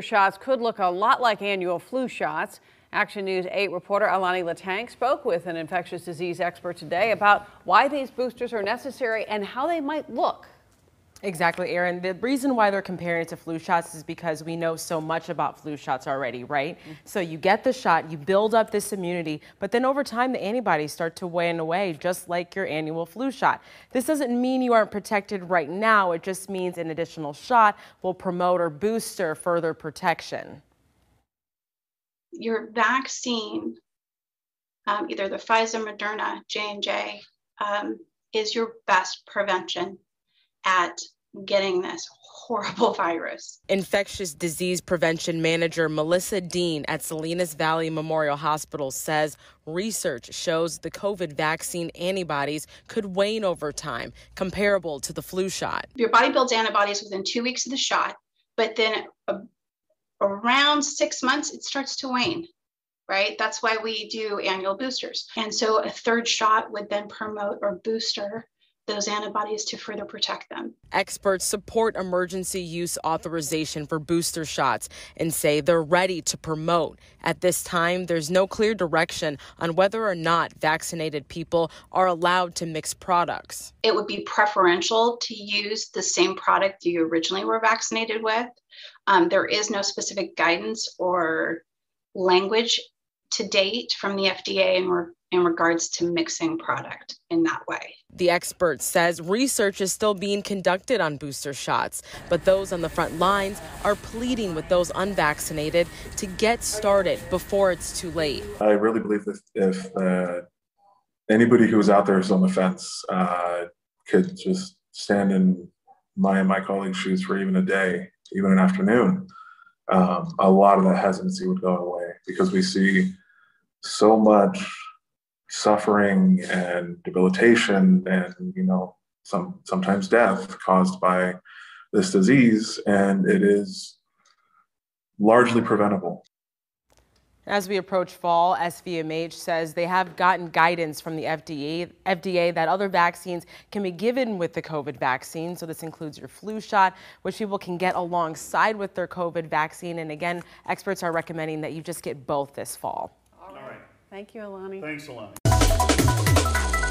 Shots could look a lot like annual flu shots. Action News 8 reporter Alani Letang spoke with an infectious disease expert today about why these boosters are necessary and how they might look. Exactly, Aaron. The reason why they're comparing it to flu shots is because we know so much about flu shots already, right? Mm -hmm. So you get the shot, you build up this immunity, but then over time the antibodies start to wane away, just like your annual flu shot. This doesn't mean you aren't protected right now. It just means an additional shot will promote or booster further protection. Your vaccine, um, either the Pfizer, Moderna, J&J, um, is your best prevention at getting this horrible virus. Infectious disease prevention manager Melissa Dean at Salinas Valley Memorial Hospital says research shows the COVID vaccine antibodies could wane over time, comparable to the flu shot. Your body builds antibodies within two weeks of the shot, but then uh, around six months, it starts to wane. Right? That's why we do annual boosters. And so a third shot would then promote or booster those antibodies to further protect them. Experts support emergency use authorization for booster shots and say they're ready to promote. At this time, there's no clear direction on whether or not vaccinated people are allowed to mix products. It would be preferential to use the same product you originally were vaccinated with. Um, there is no specific guidance or language to date from the FDA in, re- in regards to mixing product in that way. The expert says research is still being conducted on booster shots, but those on the front lines are pleading with those unvaccinated to get started before it's too late. I really believe that if uh, anybody who's out there is on the fence uh, could just stand in my and my colleagues' shoes for even a day, even an afternoon, um, a lot of that hesitancy would go away because we see so much suffering and debilitation and you know some sometimes death caused by this disease and it is largely preventable as we approach fall, SVMH says they have gotten guidance from the FDA, FDA that other vaccines can be given with the COVID vaccine. So this includes your flu shot, which people can get alongside with their COVID vaccine. And again, experts are recommending that you just get both this fall. Thank you, Alani. Thanks, Alani.